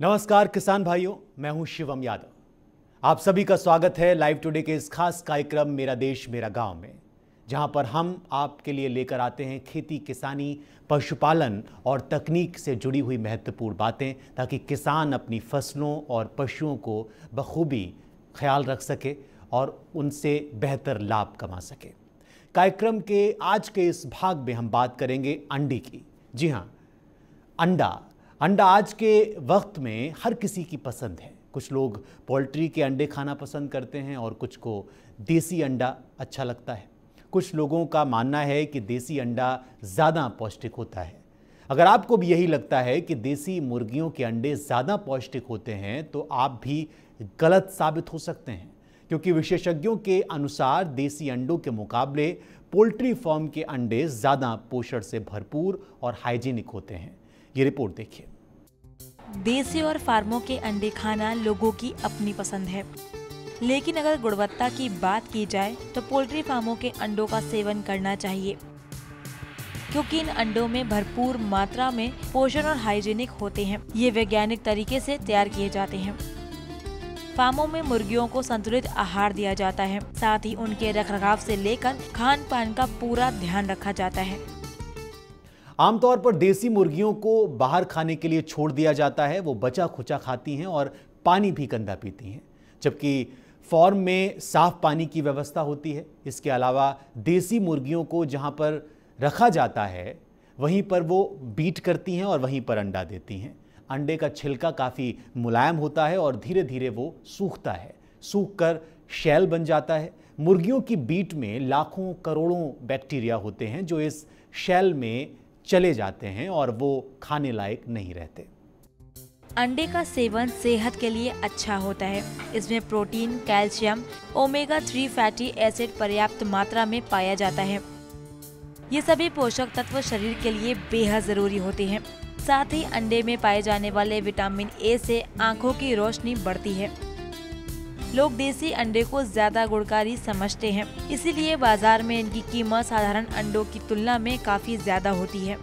नमस्कार किसान भाइयों, मैं हूँ शिवम यादव। आप सभी का स्वागत है लाइव टुडे के इस खास कार्यक्रम मेरा देश, मेरा गाँव में, जहाँ पर हम आपके लिए लेकर आते हैं खेती, किसानी, पशुपालन और तकनीक से जुड़ी हुई महत्वपूर्ण बातें, ताकि किसान अपनी फ़सलों और पशुओं को बखूबी ख्याल रख सके और उनसे बेहतर लाभ कमा सके। कार्यक्रम के आज के इस भाग में हम बात करेंगे अंडे की। जी हाँ अंडा अंडा आज के वक्त में हर किसी की पसंद है। कुछ लोग पोल्ट्री के अंडे खाना पसंद करते हैं और कुछ को देसी अंडा अच्छा लगता है। कुछ लोगों का मानना है कि देसी अंडा ज़्यादा पौष्टिक होता है। अगर आपको भी यही लगता है कि देसी मुर्गियों के अंडे ज़्यादा पौष्टिक होते हैं तो आप भी गलत साबित हो सकते हैं। क्योंकि विशेषज्ञों के अनुसार देसी अंडों के मुकाबले पोल्ट्री फॉर्म के अंडे ज़्यादा पोषण से भरपूर और हाइजीनिक होते हैं। ये रिपोर्ट देखिए। देसी और फार्मों के अंडे खाना लोगों की अपनी पसंद है। लेकिन अगर गुणवत्ता की बात की जाए तो पोल्ट्री फार्मों के अंडों का सेवन करना चाहिए। क्योंकि इन अंडों में भरपूर मात्रा में पोषण और हाइजीनिक होते हैं। ये वैज्ञानिक तरीके से तैयार किए जाते हैं। फार्मों में मुर्गियों को संतुलित आहार दिया जाता है। साथ ही उनके रखरखाव से लेकर खान पान का पूरा ध्यान रखा जाता है। आमतौर पर देसी मुर्गियों को बाहर खाने के लिए छोड़ दिया जाता है। वो बचा खुचा खाती हैं और पानी भी गंदा पीती हैं। जबकि फॉर्म में साफ़ पानी की व्यवस्था होती है। इसके अलावा देसी मुर्गियों को जहाँ पर रखा जाता है, वहीं पर वो बीट करती हैं और वहीं पर अंडा देती हैं। अंडे का छिलका काफ़ी मुलायम होता है और धीरे धीरे वो सूखता है। सूख कर शैल बन जाता है। मुर्गियों की बीट में लाखों करोड़ों बैक्टीरिया होते हैं जो इस शैल में चले जाते हैं और वो खाने लायक नहीं रहते। अंडे का सेवन सेहत के लिए अच्छा होता है। इसमें protein, calcium, omega three fatty acid पर्याप्त मात्रा में पाया जाता है। ये सभी पोषक तत्व शरीर के लिए बेहद ज़रूरी होते हैं। साथ ही अंडे में पाए जाने वाले विटामिन ए से आँखों की रोशनी बढ़ती है। लोग देसी अंडे को ज़्यादा गुणकारी समझते हैं। इसीलिए बाज़ार में इनकी कीमत साधारण अंडों की तुलना में काफ़ी ज़्यादा होती है।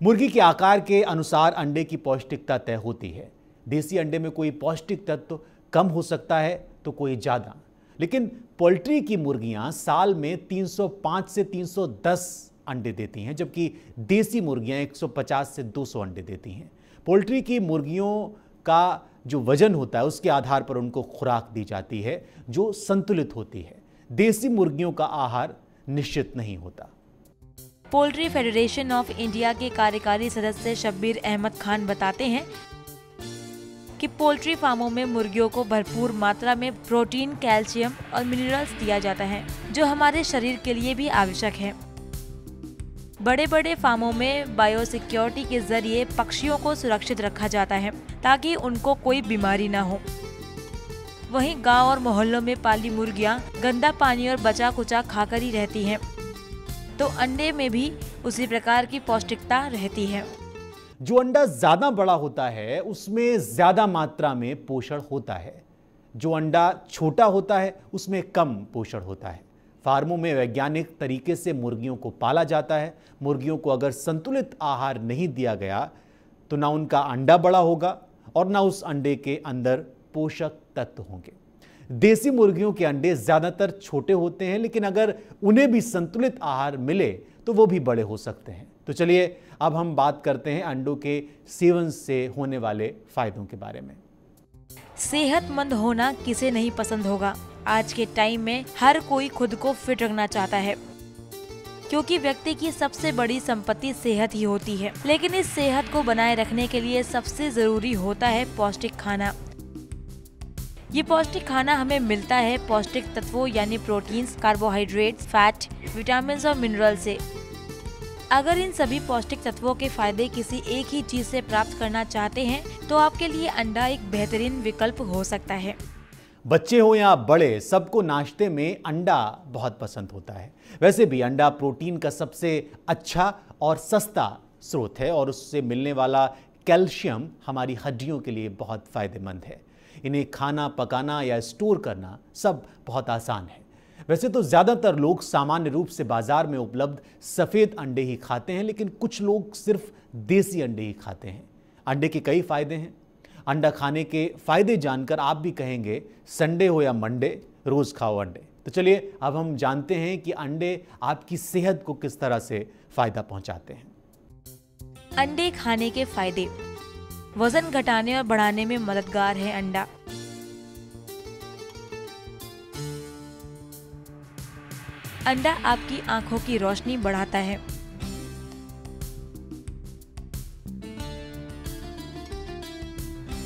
मुर्गी के आकार के अनुसार अंडे की पौष्टिकता तय होती है। देसी अंडे में कोई पौष्टिक तत्व तो कम हो सकता है तो कोई ज़्यादा। लेकिन पोल्ट्री की मुर्गियाँ साल में 305 से 310 अंडे देती हैं, जबकि देसी मुर्गियाँ 150 से 200 अंडे देती हैं। पोल्ट्री की मुर्गियों का जो वज़न होता है, उसके आधार पर उनको खुराक दी जाती है, जो संतुलित होती है। देसी मुर्गियों का आहार निश्चित नहीं होता। पोल्ट्री फेडरेशन ऑफ़ इंडिया के कार्यकारी सदस्य शब्बीर अहमद खान बताते हैं कि पोल्ट्री फार्मों में मुर्गियों को भरपूर मात्रा में प्रोटीन, कैल्शियम और मिनरल्स दिया जाता है, जो हमारे शरीर के लिए भी आवश्यक है। बड़े बड़े फार्मों में बायोसिक्योरिटी के ज़रिए पक्षियों को सुरक्षित रखा जाता है, ताकि उनको कोई बीमारी ना हो। वहीं गाँव और मोहल्लों में पाली मुर्गियाँ गंदा पानी और बचा कुचा खाकर ही रहती हैं। तो अंडे में भी उसी प्रकार की पौष्टिकता रहती है। जो अंडा ज़्यादा बड़ा होता है, उसमें ज़्यादा मात्रा में पोषण होता है। जो अंडा छोटा होता है, उसमें कम पोषण होता है। फार्मों में वैज्ञानिक तरीके से मुर्गियों को पाला जाता है। मुर्गियों को अगर संतुलित आहार नहीं दिया गया तो ना उनका अंडा बड़ा होगा और ना उस अंडे के अंदर पोषक तत्व होंगे। देसी मुर्गियों के अंडे ज़्यादातर छोटे होते हैं, लेकिन अगर उन्हें भी संतुलित आहार मिले तो वो भी बड़े हो सकते हैं। तो चलिए, अब हम बात करते हैं अंडों के सेवन से होने वाले फायदों के बारे में। सेहतमंद होना किसे नहीं पसंद होगा। आज के टाइम में हर कोई खुद को फिट रखना चाहता है, क्योंकि व्यक्ति की सबसे बड़ी संपत्ति सेहत ही होती है। लेकिन इस सेहत को बनाए रखने के लिए सबसे ज़रूरी होता है पौष्टिक खाना। ये पौष्टिक खाना हमें मिलता है पौष्टिक तत्वों, यानी प्रोटीन्स, कार्बोहाइड्रेट्स, फैट विटामिन और मिनरल से। अगर इन सभी पौष्टिक तत्वों के फ़ायदे किसी एक ही चीज़ से प्राप्त करना चाहते हैं तो आपके लिए अंडा एक बेहतरीन विकल्प हो सकता है। बच्चे हो या बड़े, सबको नाश्ते में अंडा बहुत पसंद होता है। वैसे भी अंडा प्रोटीन का सबसे अच्छा और सस्ता स्रोत है और उससे मिलने वाला कैल्शियम हमारी हड्डियों के लिए बहुत फ़ायदेमंद है। इन्हें खाना, पकाना या स्टोर करना सब बहुत आसान है। वैसे तो ज़्यादातर लोग सामान्य रूप से बाज़ार में उपलब्ध सफ़ेद अंडे ही खाते हैं, लेकिन कुछ लोग सिर्फ़ देसी अंडे ही खाते हैं। अंडे के कई फ़ायदे हैं। अंडा खाने के फ़ायदे जानकर आप भी कहेंगे, संडे हो या मंडे, रोज खाओ अंडे। तो चलिए, अब हम जानते हैं कि अंडे आपकी सेहत को किस तरह से फ़ायदा पहुंचाते हैं। अंडे खाने के फ़ायदे। वज़न घटाने और बढ़ाने में मददगार है अंडा। अंडा आपकी आँखों की रोशनी बढ़ाता है।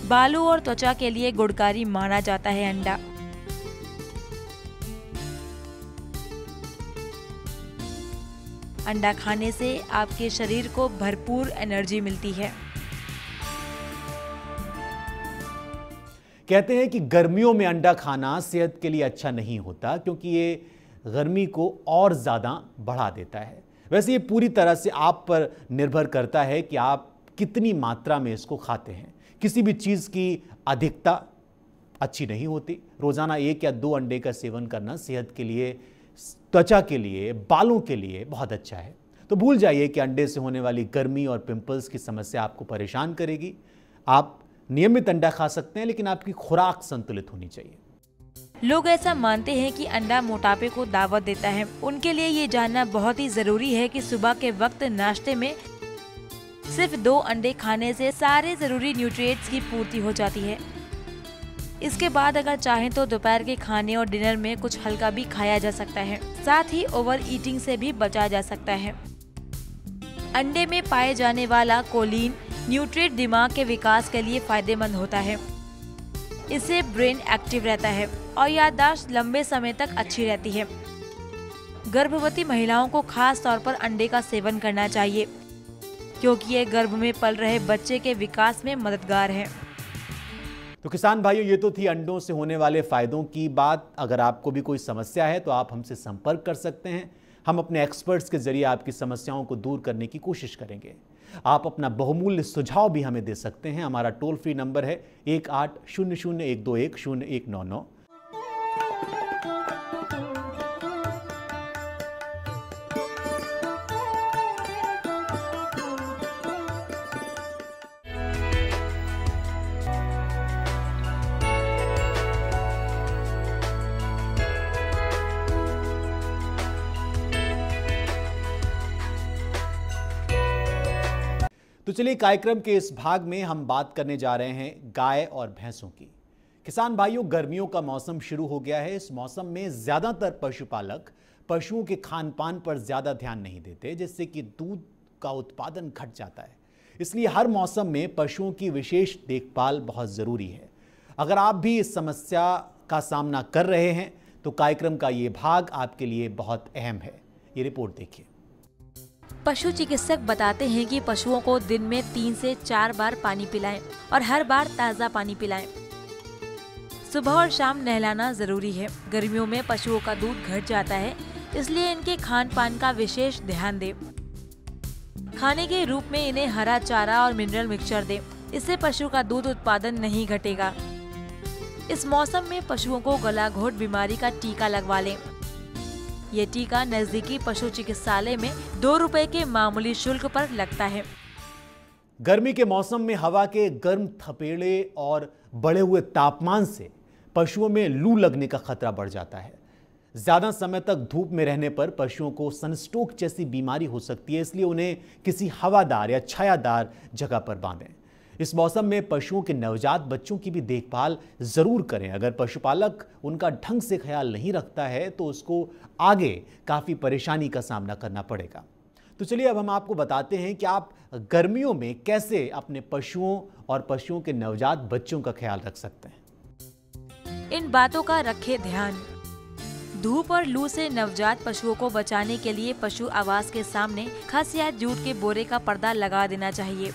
बालों और त्वचा के लिए गुड़कारी माना जाता है अंडा। अंडा खाने से आपके शरीर को भरपूर एनर्जी मिलती है। कहते हैं कि गर्मियों में अंडा खाना सेहत के लिए अच्छा नहीं होता, क्योंकि ये गर्मी को और ज़्यादा बढ़ा देता है। वैसे ये पूरी तरह से आप पर निर्भर करता है कि आप कितनी मात्रा में इसको खाते हैं। किसी भी चीज़ की अधिकता अच्छी नहीं होती। रोज़ाना एक या दो अंडे का सेवन करना सेहत के लिए, त्वचा के लिए, बालों के लिए बहुत अच्छा है। तो भूल जाइए कि अंडे से होने वाली गर्मी और पिंपल्स की समस्या आपको परेशान करेगी। आप नियमित अंडा खा सकते हैं, लेकिन आपकी खुराक संतुलित होनी चाहिए। लोग ऐसा मानते हैं कि अंडा मोटापे को दावत देता है। उनके लिए ये जानना बहुत ही ज़रूरी है कि सुबह के वक्त नाश्ते में सिर्फ़ दो अंडे खाने से सारे ज़रूरी न्यूट्रिएंट्स की पूर्ति हो जाती है। इसके बाद अगर चाहें तो दोपहर के खाने और डिनर में कुछ हल्का भी खाया जा सकता है। साथ ही ओवर ईटिंग से भी बचा जा सकता है। अंडे में पाए जाने वाला कोलिन न्यूट्रिएंट दिमाग के विकास के लिए फ़ायदेमंद होता है। इससे ब्रेन एक्टिव रहता है और याददाश्त लंबे समय तक अच्छी रहती है। गर्भवती महिलाओं को खास तौर पर अंडे का सेवन करना चाहिए, क्योंकि ये गर्भ में पल रहे बच्चे के विकास में मददगार है। तो किसान भाइयों, ये तो थी अंडों से होने वाले फायदों की बात। अगर आपको भी कोई समस्या है तो आप हमसे संपर्क कर सकते हैं। हम अपने एक्सपर्ट्स के ज़रिए आपकी समस्याओं को दूर करने की कोशिश करेंगे। आप अपना बहुमूल्य सुझाव भी हमें दे सकते हैं। हमारा टोल फ्री नंबर है एक आठ शून्य शून्य एक दो एक शून्य एक नौ नौ। तो चलिए कार्यक्रम के इस भाग में हम बात करने जा रहे हैं गाय और भैंसों की। किसान भाइयों, गर्मियों का मौसम शुरू हो गया है। इस मौसम में ज़्यादातर पशुपालक पशुओं के खान पान पर ज़्यादा ध्यान नहीं देते, जिससे कि दूध का उत्पादन घट जाता है। इसलिए हर मौसम में पशुओं की विशेष देखभाल बहुत ज़रूरी है। अगर आप भी इस समस्या का सामना कर रहे हैं तो कार्यक्रम का ये भाग आपके लिए बहुत अहम है। ये रिपोर्ट देखिए। पशु चिकित्सक बताते हैं कि पशुओं को दिन में तीन से चार बार पानी पिलाएँ और हर बार ताज़ा पानी पिलाएँ। सुबह और शाम नहलाना ज़रूरी है गर्मियों में पशुओं का दूध घट जाता है, इसलिए इनके खान पान का विशेष ध्यान दें। खाने के रूप में इन्हें हरा चारा और मिनरल मिक्सचर दें। इससे पशु का दूध उत्पादन नहीं घटेगा इस मौसम में पशुओं को गला घोट बीमारी का टीका लगवा लें ये टीका नजदीकी पशु चिकित्सालय में दो रुपए के मामूली शुल्क पर लगता है। गर्मी के मौसम में हवा के गर्म थपेड़े और बढ़े हुए तापमान से पशुओं में लू लगने का खतरा बढ़ जाता है। ज़्यादा समय तक धूप में रहने पर पशुओं को सनस्ट्रोक जैसी बीमारी हो सकती है, इसलिए उन्हें किसी हवादार या छायादार जगह पर बांधें। इस मौसम में पशुओं के नवजात बच्चों की भी देखभाल ज़रूर करें। अगर पशुपालक उनका ढंग से ख्याल नहीं रखता है तो उसको आगे काफ़ी परेशानी का सामना करना पड़ेगा। तो चलिए, अब हम आपको बताते हैं कि आप गर्मियों में कैसे अपने पशुओं और पशुओं के नवजात बच्चों का ख्याल रख सकते हैं। इन बातों का रखे ध्यान। धूप और लू से नवजात पशुओं को बचाने के लिए पशु आवास के सामने खस या जूट के बोरे का पर्दा लगा देना चाहिए।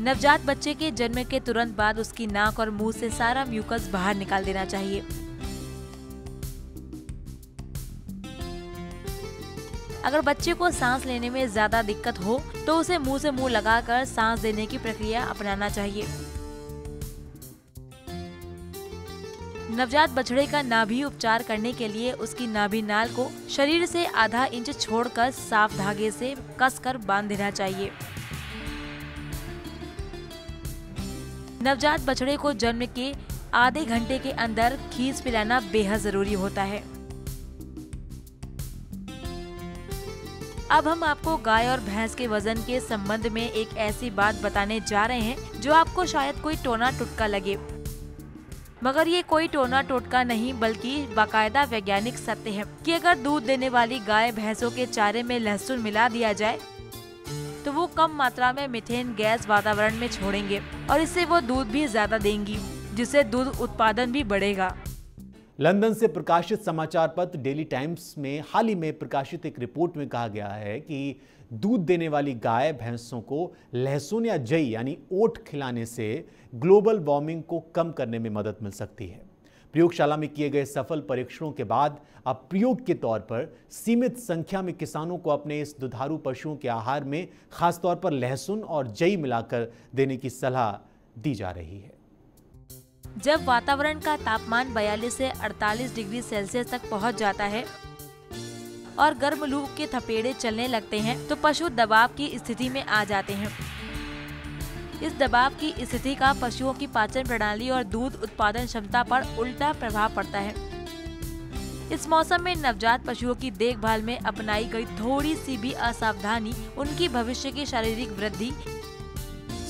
नवजात बच्चे के जन्म के तुरंत बाद उसकी नाक और मुँह से सारा म्यूकस बाहर निकाल देना चाहिए। अगर बच्चे को सांस लेने में ज़्यादा दिक्कत हो तो उसे मुँह से मुँह लगाकर सांस देने की प्रक्रिया अपनाना चाहिए। नवजात बछड़े का नाभि उपचार करने के लिए उसकी नाभि नाल को शरीर से आधा इंच छोड़कर साफ़ धागे से कसकर बाँध देना चाहिए। नवजात बछड़े को जन्म के आधे घंटे के अंदर खीस पिलाना बेहद ज़रूरी होता है। अब हम आपको गाय और भैंस के वज़न के संबंध में एक ऐसी बात बताने जा रहे हैं, जो आपको शायद कोई टोना टुटका लगे। मगर ये कोई टोना टोटका नहीं, बल्कि बाकायदा वैज्ञानिक सत्य है कि अगर दूध देने वाली गाय भैंसों के चारे में लहसुन मिला दिया जाए तो वो कम मात्रा में मिथेन गैस वातावरण में छोड़ेंगे और इससे वो दूध भी ज़्यादा देंगी, जिससे दूध उत्पादन भी बढ़ेगा। लंदन से प्रकाशित समाचार पत्र डेली टाइम्स में हाल ही में प्रकाशित एक रिपोर्ट में कहा गया है कि दूध देने वाली गाय भैंसों को लहसुन या जई यानी ओट खिलाने से ग्लोबल वार्मिंग को कम करने में मदद मिल सकती है। प्रयोगशाला में किए गए सफल परीक्षणों के बाद अब प्रयोग के तौर पर सीमित संख्या में किसानों को अपने इस दुधारू पशुओं के आहार में खासतौर पर लहसुन और जई मिलाकर देने की सलाह दी जा रही है। जब वातावरण का तापमान 42 से 48 डिग्री सेल्सियस तक पहुँच जाता है और गर्म लू के थपेड़े चलने लगते हैं तो पशु दबाव की स्थिति में आ जाते हैं। इस दबाव की स्थिति का पशुओं की पाचन प्रणाली और दूध उत्पादन क्षमता पर उल्टा प्रभाव पड़ता है। इस मौसम में नवजात पशुओं की देखभाल में अपनाई गई थोड़ी सी भी असावधानी, उनकी भविष्य की शारीरिक वृद्धि,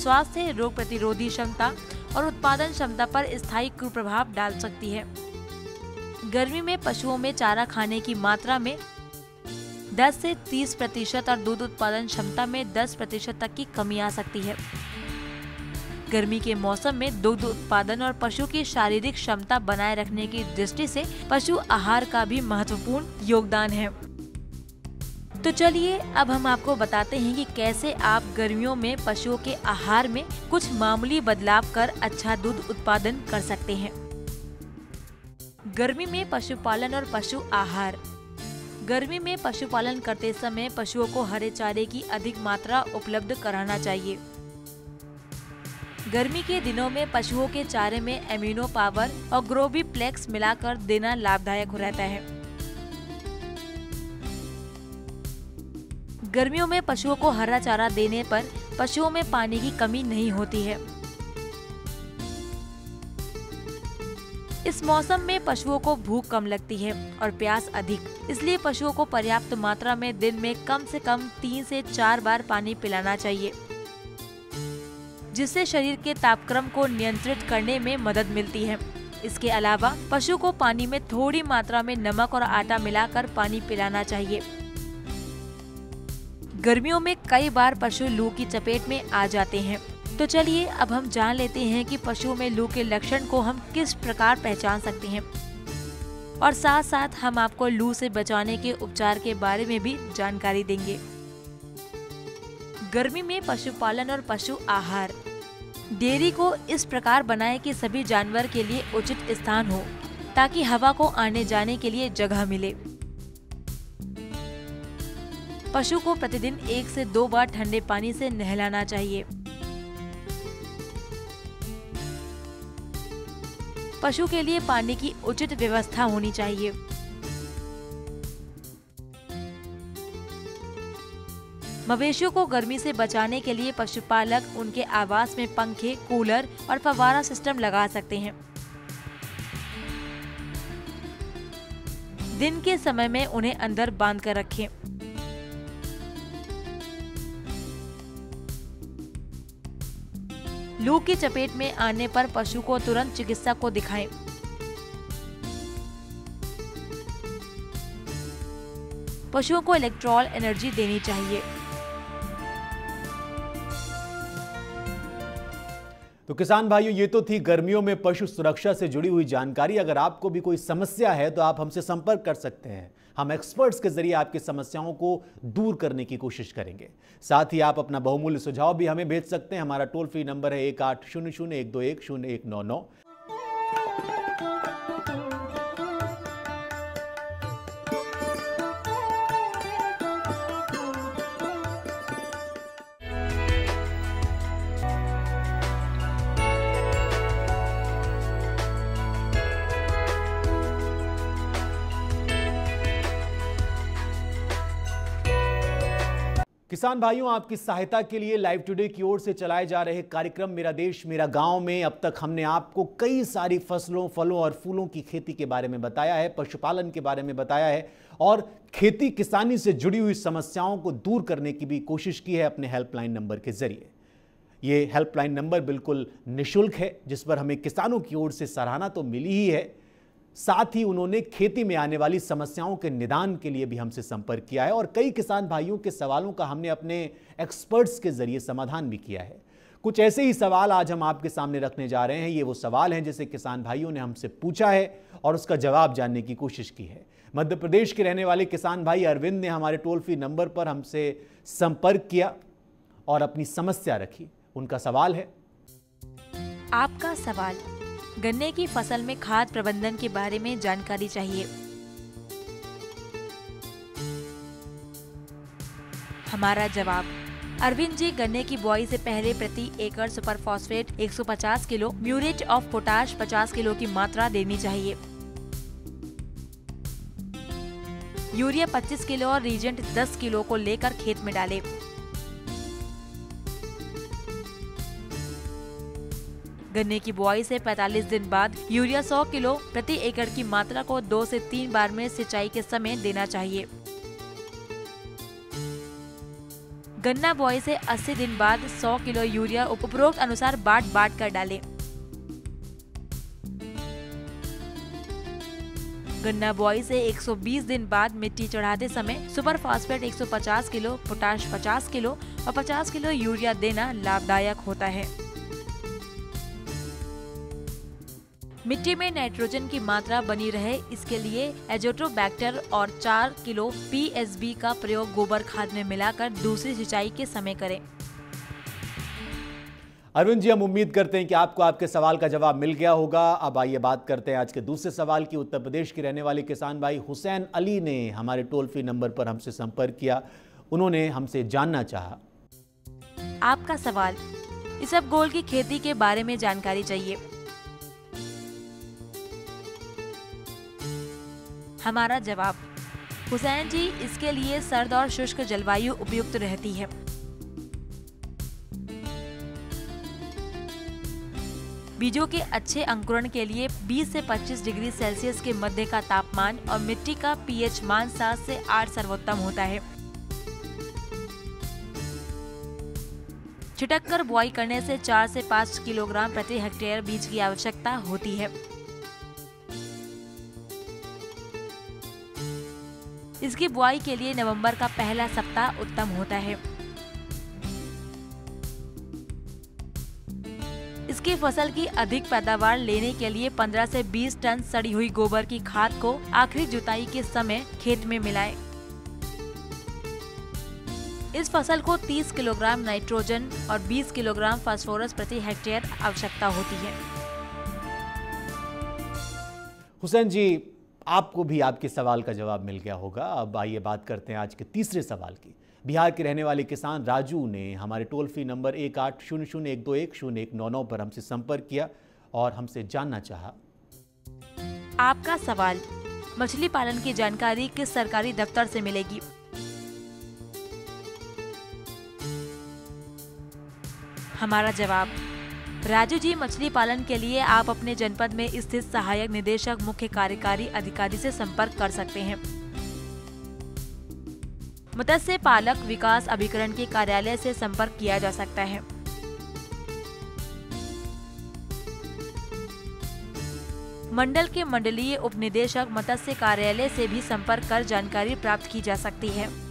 स्वास्थ्य, रोग प्रतिरोधी क्षमता और उत्पादन क्षमता पर स्थायी कुप्रभाव डाल सकती है। गर्मी में पशुओं में चारा खाने की मात्रा में 10 से 30 प्रतिशत और दूध उत्पादन क्षमता में 10 प्रतिशत तक की कमी आ सकती है। गर्मी के मौसम में दुग्ध उत्पादन और पशु की शारीरिक क्षमता बनाए रखने की दृष्टि से पशु आहार का भी महत्वपूर्ण योगदान है। तो चलिए, अब हम आपको बताते हैं कि कैसे आप गर्मियों में पशुओं के आहार में कुछ मामूली बदलाव कर अच्छा दूध उत्पादन कर सकते हैं। गर्मी में पशुपालन और पशु आहार। गर्मी में पशुपालन करते समय पशुओं को हरे चारे की अधिक मात्रा उपलब्ध कराना चाहिए। गर्मी के दिनों में पशुओं के चारे में एमिनो पावर और ग्रोबीप्लेक्स मिलाकर देना लाभदायक रहता है। गर्मियों में पशुओं को हरा चारा देने पर पशुओं में पानी की कमी नहीं होती है। इस मौसम में पशुओं को भूख कम लगती है और प्यास अधिक, इसलिए पशुओं को पर्याप्त मात्रा में दिन में कम से कम तीन से चार बार पानी पिलाना चाहिए। जिससे शरीर के तापक्रम को नियंत्रित करने में मदद मिलती है। इसके अलावा पशु को पानी में थोड़ी मात्रा में नमक और आटा मिलाकर पानी पिलाना चाहिए। गर्मियों में कई बार पशु लू की चपेट में आ जाते हैं। तो चलिए अब हम जान लेते हैं कि पशुओं में लू के लक्षण को हम किस प्रकार पहचान सकते हैं। और साथ साथ हम आपको लू से बचाने के उपचार के बारे में भी जानकारी देंगे। गर्मी में पशुपालन और पशु आहार। डेयरी को इस प्रकार बनाए कि सभी जानवर के लिए उचित स्थान हो, ताकि हवा को आने जाने के लिए जगह मिले। पशु को प्रतिदिन एक से दो बार ठंडे पानी से नहलाना चाहिए। पशु के लिए पानी की उचित व्यवस्था होनी चाहिए। मवेशियों को गर्मी से बचाने के लिए पशुपालक उनके आवास में पंखे, कूलर और फवारा सिस्टम लगा सकते हैं। दिन के समय में उन्हें अंदर बाँध कर रखें। लू की चपेट में आने पर पशु को तुरंत चिकित्सक को दिखाएँ। पशुओं को इलेक्ट्रॉल एनर्जी देनी चाहिए। किसान भाइयों, ये तो थी गर्मियों में पशु सुरक्षा से जुड़ी हुई जानकारी। अगर आपको भी कोई समस्या है तो आप हमसे संपर्क कर सकते हैं। हम एक्सपर्ट्स के ज़रिए आपकी समस्याओं को दूर करने की कोशिश करेंगे। साथ ही आप अपना बहुमूल्य सुझाव भी हमें भेज सकते हैं। हमारा टोल फ्री नंबर है एक आठ शून्य शून्य एक दो एक शून्य एक नौ नौ। किसान भाइयों, आपकी सहायता के लिए लाइव टुडे की ओर से चलाए जा रहे कार्यक्रम मेरा देश, मेरा गाँव में अब तक हमने आपको कई सारी फ़सलों, फलों और फूलों की खेती के बारे में बताया है, पशुपालन के बारे में बताया है और खेती किसानी से जुड़ी हुई समस्याओं को दूर करने की भी कोशिश की है अपने हेल्पलाइन नंबर के ज़रिए। ये हेल्पलाइन नंबर बिल्कुल निशुल्क है, जिस पर हमें किसानों की ओर से सराहना तो मिली ही है। साथ ही उन्होंने खेती में आने वाली समस्याओं के निदान के लिए भी हमसे संपर्क किया है और कई किसान भाइयों के सवालों का हमने अपने एक्सपर्ट्स के ज़रिए समाधान भी किया है। कुछ ऐसे ही सवाल आज हम आपके सामने रखने जा रहे हैं। ये वो सवाल हैं जिसे किसान भाइयों ने हमसे पूछा है और उसका जवाब जानने की कोशिश की है। मध्य प्रदेश के रहने वाले किसान भाई अरविंद ने हमारे टोल फ्री नंबर पर हमसे संपर्क किया और अपनी समस्या रखी। उनका सवाल है। आपका सवाल गन्ने की फ़सल में खाद प्रबंधन के बारे में जानकारी चाहिए हमारा जवाब, अरविंद जी गन्ने की बुआई से पहले प्रति एकड़ super phosphate 150 kilo, muriate of potash 50 kilo की मात्रा देनी चाहिए यूरिया 25 किलो और रीजेंट 10 किलो को लेकर खेत में डालें। गन्ने की बुआई से 45 दिन बाद यूरिया 100 किलो प्रति एकड़ की मात्रा को दो से तीन बार में सिंचाई के समय देना चाहिए गन्ना बुआई से 80 दिन बाद 100 किलो यूरिया उपरोक्त अनुसार बाट बाट कर डालें। गन्ना बुआई से 120 दिन बाद मिट्टी चढ़ाते समय super phosphate 150 kilo, potash 50 kilo और 50 किलो यूरिया देना लाभदायक होता है मिट्टी में नाइट्रोजन की मात्रा बनी रहे इसके लिए एजोट्रोबैक्टर और 4 किलो पीएसबी का प्रयोग गोबर खाद में मिलाकर दूसरी सिंचाई के समय करें। अरविंद जी हम उम्मीद करते हैं कि आपको आपके सवाल का जवाब मिल गया होगा। अब आइए बात करते हैं आज के दूसरे सवाल की। उत्तर प्रदेश के रहने वाले किसान भाई हुसैन अली ने हमारे टोल फ्री नंबर पर हमसे संपर्क किया। उन्होंने हमसे जानना चाहा। आपका सवाल इसब गोल की खेती के बारे में जानकारी चाहिए। हमारा जवाब। हुसैन जी, इसके लिए सर्द और शुष्क जलवायु उपयुक्त रहती है। बीजों के अच्छे अंकुरण के लिए 20 से 25 डिग्री सेल्सियस के मध्य का तापमान और मिट्टी का पीएच मान 7 से 8 सर्वोत्तम होता है। छिटक कर बुआई करने से 4 से 5 किलोग्राम प्रति हेक्टेयर बीज की आवश्यकता होती है। इसकी बुआई के लिए नवंबर का पहला सप्ताह उत्तम होता है इसकी फ़सल की अधिक पैदावार लेने के लिए 15 से 20 टन सड़ी हुई गोबर की खाद को आखिरी जुताई के समय खेत में मिलाएँ। इस फ़सल को 30 किलोग्राम नाइट्रोजन और 20 किलोग्राम फास्फोरस प्रति हेक्टेयर आवश्यकता होती है हुसैन जी आपको भी आपके सवाल का जवाब मिल गया होगा। अब आइए बात करते हैं आज के तीसरे सवाल की। बिहार के रहने वाले किसान राजू ने हमारे टोल फ्री नंबर एक आठ शून्य शून्य एक दो एक शून्य एक नौ नौ पर हमसे संपर्क किया और हमसे जानना चाहा। आपका सवाल, मछली पालन की जानकारी किस सरकारी दफ्तर से मिलेगी? हमारा जवाब राजू जी, मछली पालन के लिए आप अपने जनपद में स्थित सहायक निदेशक, मुख्य कार्यकारी अधिकारी से संपर्क कर सकते हैं। मत्स्य पालक विकास अभिकरण के कार्यालय से संपर्क किया जा सकता है। मंडल के मंडलीय उप निदेशक मत्स्य कार्यालय से भी संपर्क कर जानकारी प्राप्त की जा सकती है।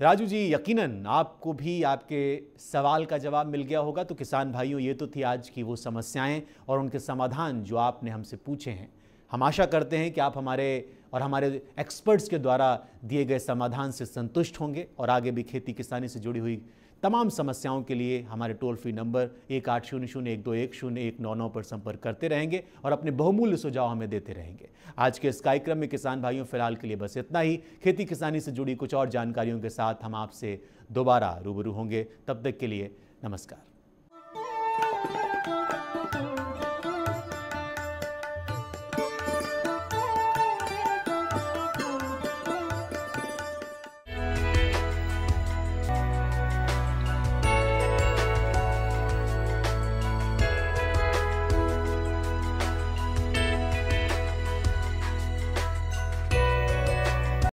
राजू जी, यकीनन आपको भी आपके सवाल का जवाब मिल गया होगा। तो किसान भाइयों, ये तो थी आज की वो समस्याएँ और उनके समाधान जो आपने हमसे पूछे हैं। हम आशा करते हैं कि आप हमारे और हमारे एक्सपर्ट्स के द्वारा दिए गए समाधान से संतुष्ट होंगे और आगे भी खेती किसानी से जुड़ी हुई तमाम समस्याओं के लिए हमारे टोल फ्री नंबर एक आठ शून्य शून्य एक दो एक शून्य एक नौ नौ पर संपर्क करते रहेंगे और अपने बहुमूल्य सुझाव हमें देते रहेंगे। आज के इस कार्यक्रम में किसान भाइयों, फ़िलहाल के लिए बस इतना ही। खेती किसानी से जुड़ी कुछ और जानकारियों के साथ हम आपसे दोबारा रूबरू होंगे। तब तक के लिए नमस्कार।